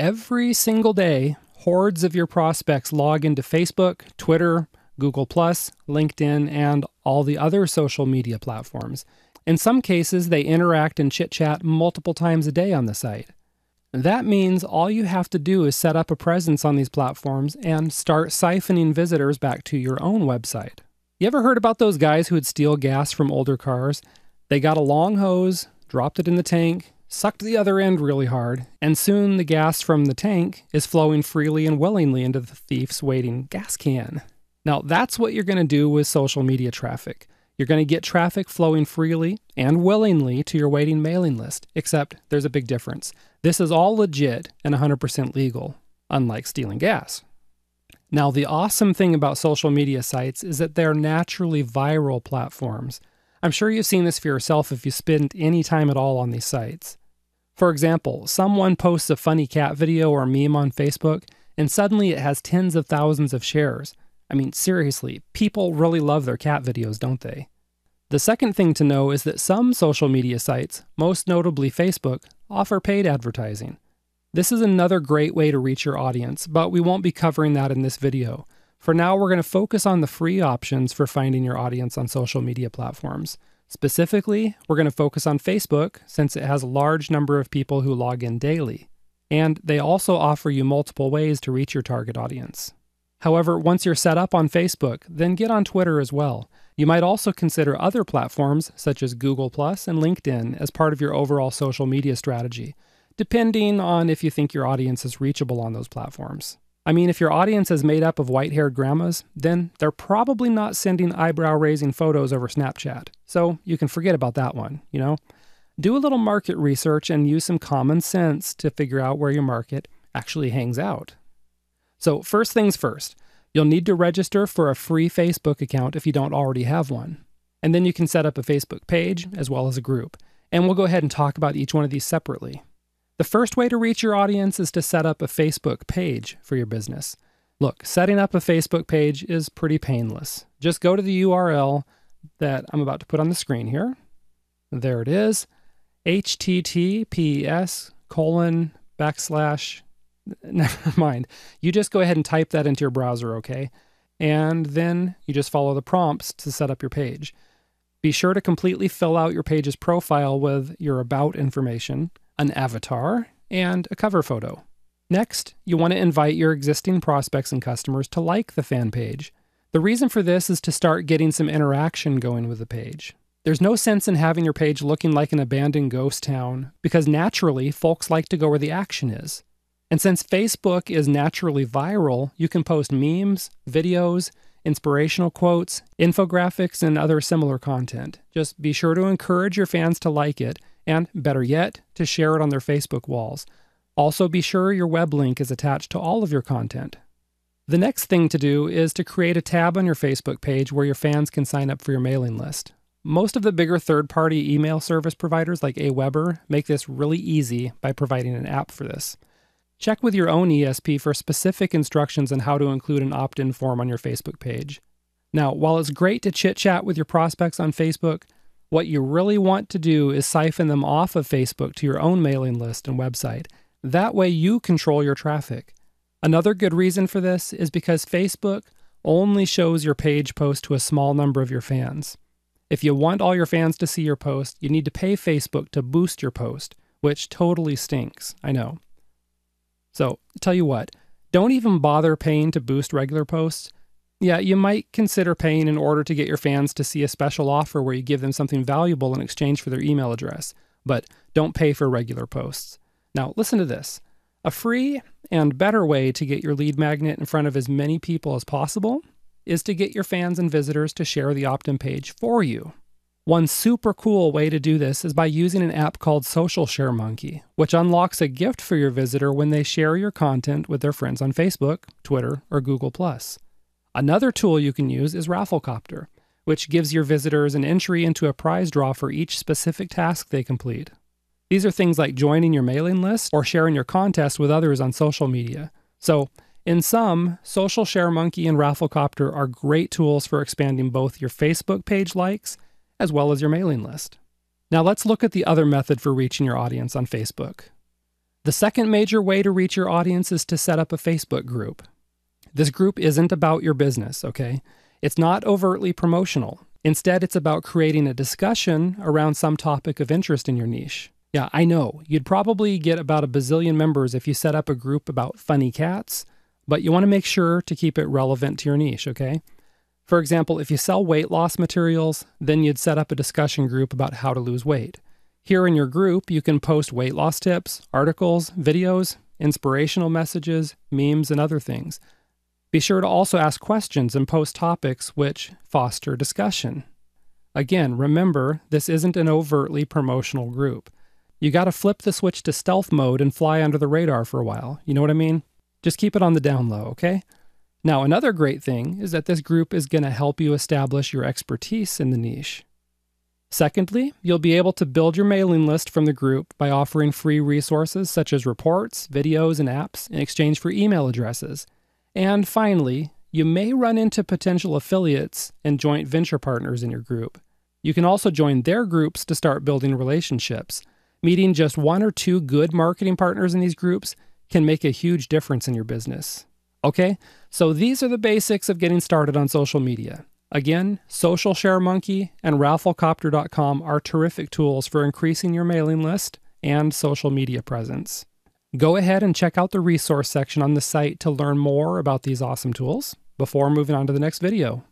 Every single day, hordes of your prospects log into Facebook, Twitter, Google, LinkedIn, and all the other social media platforms. In some cases, they interact and chit chat multiple times a day on the site. That means all you have to do is set up a presence on these platforms and start siphoning visitors back to your own website. You ever heard about those guys who would steal gas from older cars? They got a long hose, dropped it in the tank, sucked the other end really hard, and soon the gas from the tank is flowing freely and willingly into the thief's waiting gas can. Now, that's what you're going to do with social media traffic. You're going to get traffic flowing freely and willingly to your waiting mailing list, except there's a big difference. This is all legit and 100% legal, unlike stealing gas. Now, the awesome thing about social media sites is that they're naturally viral platforms. I'm sure you've seen this for yourself if you spend any time at all on these sites. For example, someone posts a funny cat video or meme on Facebook, and suddenly it has tens of thousands of shares. I mean, seriously, people really love their cat videos, don't they? The second thing to know is that some social media sites, most notably Facebook, offer paid advertising. This is another great way to reach your audience, but we won't be covering that in this video. For now, we're going to focus on the free options for finding your audience on social media platforms. Specifically, we're going to focus on Facebook since it has a large number of people who log in daily. And they also offer you multiple ways to reach your target audience. However, once you're set up on Facebook, then get on Twitter as well. You might also consider other platforms such as Google Plus and LinkedIn as part of your overall social media strategy, depending on if you think your audience is reachable on those platforms. I mean, if your audience is made up of white haired grandmas, then they're probably not sending eyebrow raising photos over Snapchat. So you can forget about that one, you know? Do a little market research and use some common sense to figure out where your market actually hangs out. So, first things first, you'll need to register for a free Facebook account if you don't already have one. And then you can set up a Facebook page as well as a group. And we'll go ahead and talk about each one of these separately. The first way to reach your audience is to set up a Facebook page for your business. Look, setting up a Facebook page is pretty painless. Just go to the URL that I'm about to put on the screen here. There it is https colon backslash never mind. You just go ahead and type that into your browser, okay? And then you just follow the prompts to set up your page. Be sure to completely fill out your page's profile with your about information, an avatar, and a cover photo. Next, you want to invite your existing prospects and customers to like the fan page. The reason for this is to start getting some interaction going with the page. There's no sense in having your page looking like an abandoned ghost town because naturally, folks like to go where the action is. And since Facebook is naturally viral, you can post memes, videos, inspirational quotes, infographics, and other similar content. Just be sure to encourage your fans to like it, and better yet, to share it on their Facebook walls. Also, be sure your web link is attached to all of your content. The next thing to do is to create a tab on your Facebook page where your fans can sign up for your mailing list. Most of the bigger third party email service providers like Aweber make this really easy by providing an app for this. Check with your own ESP for specific instructions on how to include an opt in form on your Facebook page. Now, while it's great to chit chat with your prospects on Facebook, what you really want to do is siphon them off of Facebook to your own mailing list and website. That way, you control your traffic. Another good reason for this is because Facebook only shows your page post to a small number of your fans. If you want all your fans to see your post, you need to pay Facebook to boost your post, which totally stinks, I know. So, tell you what, don't even bother paying to boost regular posts. Yeah, you might consider paying in order to get your fans to see a special offer where you give them something valuable in exchange for their email address, but don't pay for regular posts. Now, listen to this. A free and better way to get your lead magnet in front of as many people as possible is to get your fans and visitors to share the opt in page for you. One super cool way to do this is by using an app called Social Share Monkey, which unlocks a gift for your visitor when they share your content with their friends on Facebook, Twitter, or Google. Another tool you can use is Rafflecopter, which gives your visitors an entry into a prize draw for each specific task they complete. These are things like joining your mailing list or sharing your contest with others on social media. So, in sum, Social Share Monkey and Rafflecopter are great tools for expanding both your Facebook page likes as well as your mailing list. Now let's look at the other method for reaching your audience on Facebook. The second major way to reach your audience is to set up a Facebook group. This group isn't about your business, okay? It's not overtly promotional. Instead, it's about creating a discussion around some topic of interest in your niche. Yeah, I know. You'd probably get about a bazillion members if you set up a group about funny cats, but you want to make sure to keep it relevant to your niche, okay? For example, if you sell weight loss materials, then you'd set up a discussion group about how to lose weight. Here in your group, you can post weight loss tips, articles, videos, inspirational messages, memes, and other things. Be sure to also ask questions and post topics which foster discussion. Again, remember, this isn't an overtly promotional group. You gotta flip the switch to stealth mode and fly under the radar for a while. You know what I mean? Just keep it on the down low, okay? Now, another great thing is that this group is going to help you establish your expertise in the niche. Secondly, you'll be able to build your mailing list from the group by offering free resources such as reports, videos, and apps in exchange for email addresses. And finally, you may run into potential affiliates and joint venture partners in your group. You can also join their groups to start building relationships. Meeting just one or two good marketing partners in these groups can make a huge difference in your business. Okay, so these are the basics of getting started on social media. Again, Social Share Monkey and Rafflecopter.com are terrific tools for increasing your mailing list and social media presence. Go ahead and check out the resource section on the site to learn more about these awesome tools before moving on to the next video.